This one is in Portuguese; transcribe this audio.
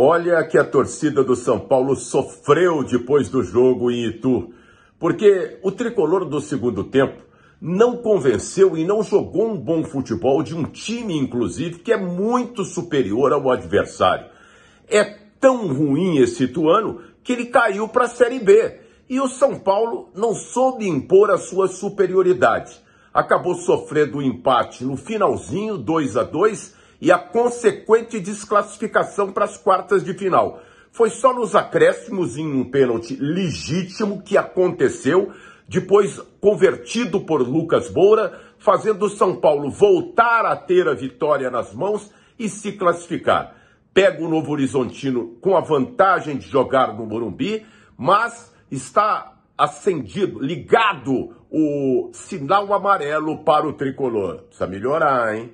Olha que a torcida do São Paulo sofreu depois do jogo em Itu, porque o tricolor do segundo tempo não convenceu e não jogou um bom futebol de um time, inclusive, que é muito superior ao adversário. É tão ruim esse Ituano que ele caiu para a Série B. E o São Paulo não soube impor a sua superioridade. Acabou sofrendo o um empate no finalzinho, 2 a 2 e a consequente desclassificação para as quartas de final. Foi só nos acréscimos em um pênalti legítimo que aconteceu, depois convertido por Lucas Moura, fazendo o São Paulo voltar a ter a vitória nas mãos e se classificar. Pega o Novo Horizontino com a vantagem de jogar no Morumbi, mas está acendido, ligado o sinal amarelo para o tricolor. Precisa melhorar, hein?